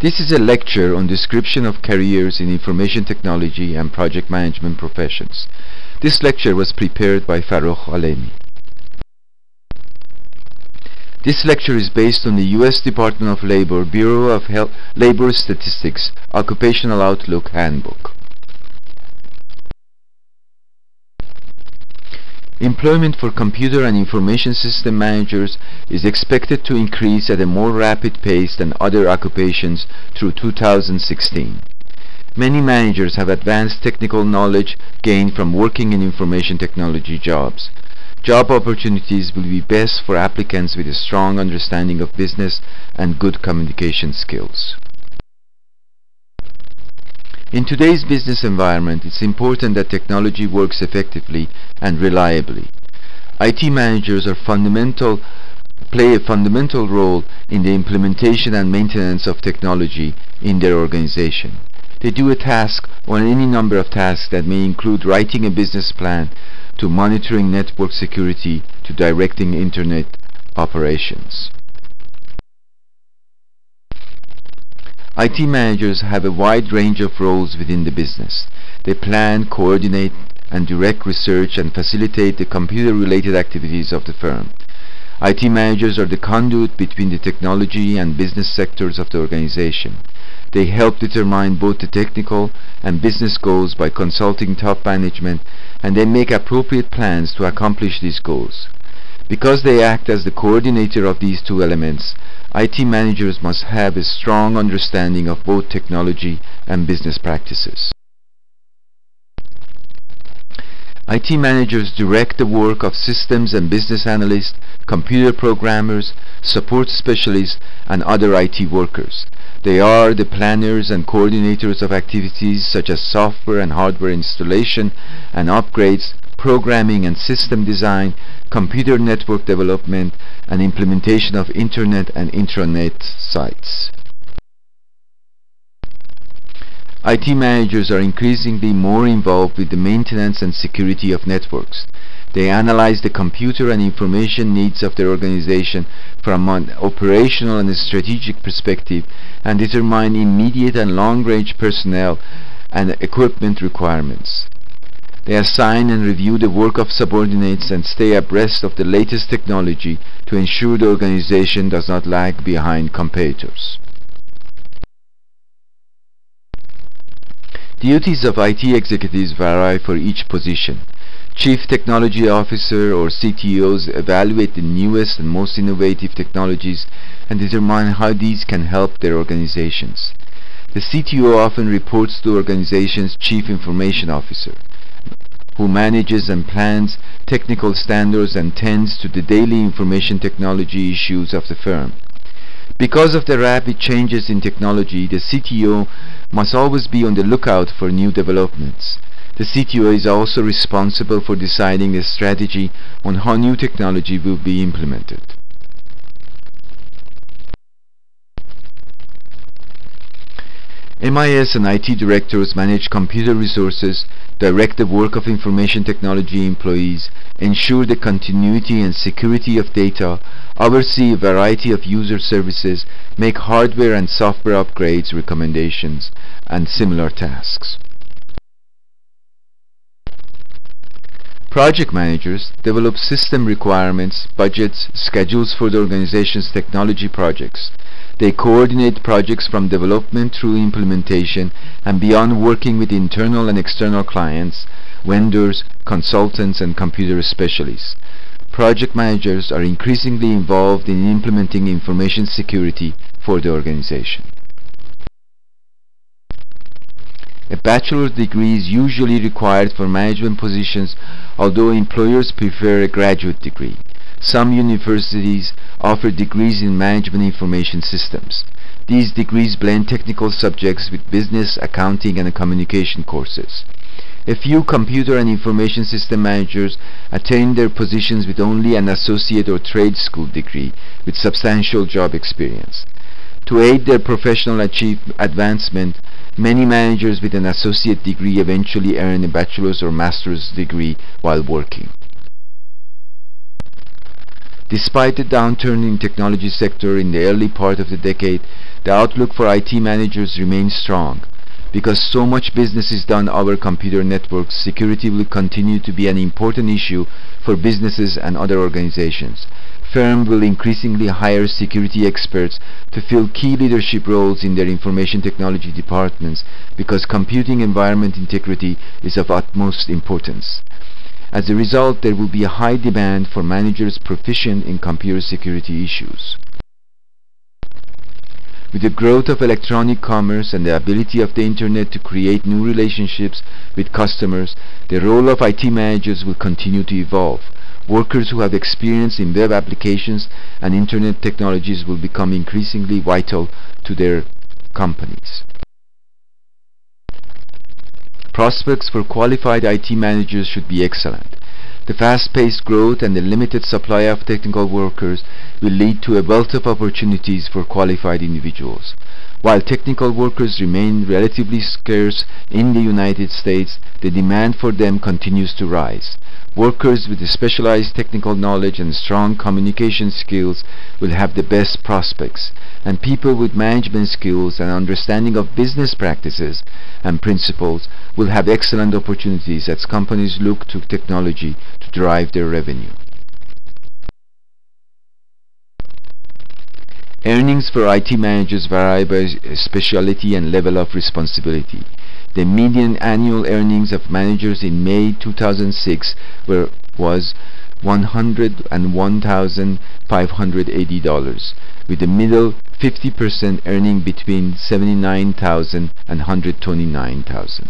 This is a lecture on description of careers in information technology and project management professions. This lecture was prepared by Farrokh Alemi. This lecture is based on the U.S. Department of Labor Bureau of Health, Labor Statistics Occupational Outlook Handbook. Employment for computer and information system managers is expected to increase at a more rapid pace than other occupations through 2016. Many managers have advanced technical knowledge gained from working in information technology jobs. Job opportunities will be best for applicants with a strong understanding of business and good communication skills. In today's business environment, it's important that technology works effectively and reliably. IT managers are fundamental play a fundamental role in the implementation and maintenance of technology in their organization. They do a task or any number of tasks that may include writing a business plan to monitoring network security to directing internet operations. IT managers have a wide range of roles within the business. They plan, coordinate, and direct research and facilitate the computer-related activities of the firm. IT managers are the conduit between the technology and business sectors of the organization. They help determine both the technical and business goals by consulting top management and they make appropriate plans to accomplish these goals. Because they act as the coordinator of these two elements, IT managers must have a strong understanding of both technology and business practices. IT managers direct the work of systems and business analysts, computer programmers, support specialists, and other IT workers. They are the planners and coordinators of activities such as software and hardware installation and upgrades, programming and system design, computer network development, and implementation of internet and intranet sites. IT managers are increasingly more involved with the maintenance and security of networks. They analyze the computer and information needs of their organization from an operational and strategic perspective and determine immediate and long-range personnel and equipment requirements. They assign and review the work of subordinates and stay abreast of the latest technology to ensure the organization does not lag behind competitors. Duties of IT executives vary for each position. Chief Technology Officer or CTOs evaluate the newest and most innovative technologies and determine how these can help their organizations. The CTO often reports to organization's Chief Information Officer who manages and plans technical standards and tends to the daily information technology issues of the firm. Because of the rapid changes in technology, the CTO must always be on the lookout for new developments. The CTO is also responsible for deciding the strategy on how new technology will be implemented. MIS and IT directors manage computer resources, direct the work of information technology employees, ensure the continuity and security of data, oversee a variety of user services, make hardware and software upgrades recommendations, and similar tasks. Project managers develop system requirements, budgets, schedules for the organization's technology projects. They coordinate projects from development through implementation and beyond working with internal and external clients, vendors, consultants, and computer specialists. Project managers are increasingly involved in implementing information security for the organization. A bachelor's degree is usually required for management positions, although employers prefer a graduate degree. Some universities offer degrees in management information systems. These degrees blend technical subjects with business, accounting, and communication courses. A few computer and information system managers attain their positions with only an associate or trade school degree with substantial job experience. To aid their professional achievement advancement, many managers with an associate degree eventually earn a bachelor's or master's degree while working. Despite the downturn in technology sector in the early part of the decade, the outlook for IT managers remains strong. Because so much business is done over computer networks, security will continue to be an important issue for businesses and other organizations. Firms will increasingly hire security experts to fill key leadership roles in their information technology departments because computing environment integrity is of utmost importance. As a result, there will be a high demand for managers proficient in computer security issues. With the growth of electronic commerce and the ability of the Internet to create new relationships with customers, the role of IT managers will continue to evolve. Workers who have experience in web applications and Internet technologies will become increasingly vital to their companies. Prospects for qualified IT managers should be excellent. The fast-paced growth and the limited supply of technical workers will lead to a wealth of opportunities for qualified individuals. While technical workers remain relatively scarce in the United States, the demand for them continues to rise. Workers with specialized technical knowledge and strong communication skills will have the best prospects, and people with management skills and understanding of business practices and principles will have excellent opportunities as companies look to technology to drive their revenue. Earnings for IT managers vary by specialty and level of responsibility. The median annual earnings of managers in May 2006 were, was $101,580, with the middle 50% earning between $79,000 and $129,000.